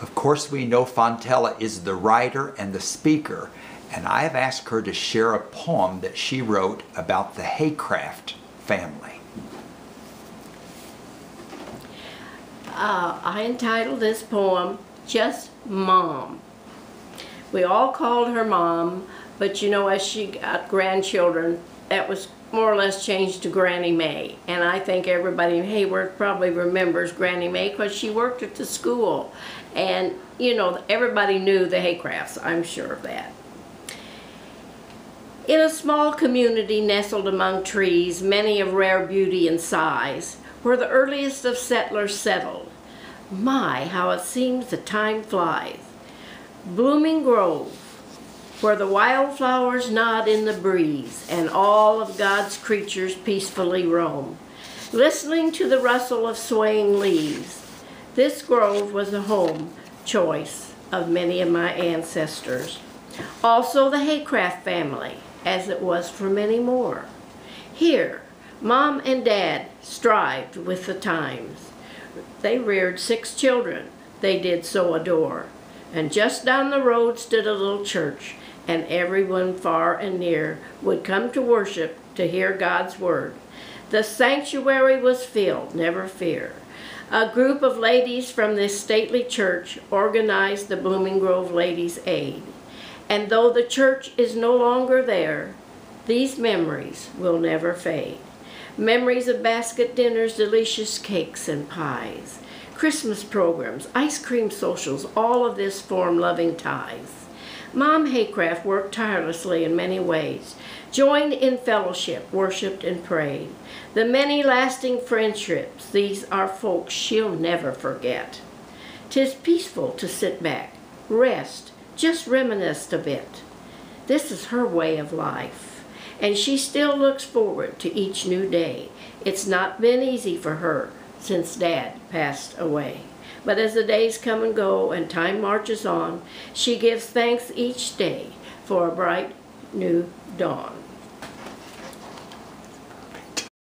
Of course, we know Fontella is the writer and the speaker, and I have asked her to share a poem that she wrote about the Haycraft family. Uh, I entitled this poem just Mom. We all called her Mom, but you know, as she got grandchildren, that was more or less changed to Granny May. And I think everybody in Heyworth probably remembers Granny May because she worked at the school. And, you know, everybody knew the Haycrafts, I'm sure of that. In a small community nestled among trees, many of rare beauty and size, where the earliest of settlers settled. My, how it seems the time flies. Blooming Grove, where the wildflowers nod in the breeze and all of God's creatures peacefully roam, listening to the rustle of swaying leaves. This grove was the home choice of many of my ancestors. Also the Haycraft family, as it was for many more. Here, Mom and Dad strived with the times. They reared six children they did so adore. And just down the road stood a little church, and everyone far and near would come to worship to hear God's word. The sanctuary was filled, never fear. A group of ladies from this stately church organized the Blooming Grove Ladies' Aid. And though the church is no longer there, these memories will never fade. Memories of basket dinners, delicious cakes and pies, Christmas programs, ice cream socials, all of this form loving ties. Mom Haycraft worked tirelessly in many ways, joined in fellowship, worshiped and prayed. The many lasting friendships, these are folks she'll never forget. Tis peaceful to sit back, rest, just reminisce a bit. This is her way of life and she still looks forward to each new day. It's not been easy for her since Dad passed away. But as the days come and go and time marches on, she gives thanks each day for a bright new dawn.